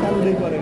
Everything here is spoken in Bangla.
শান্তি করে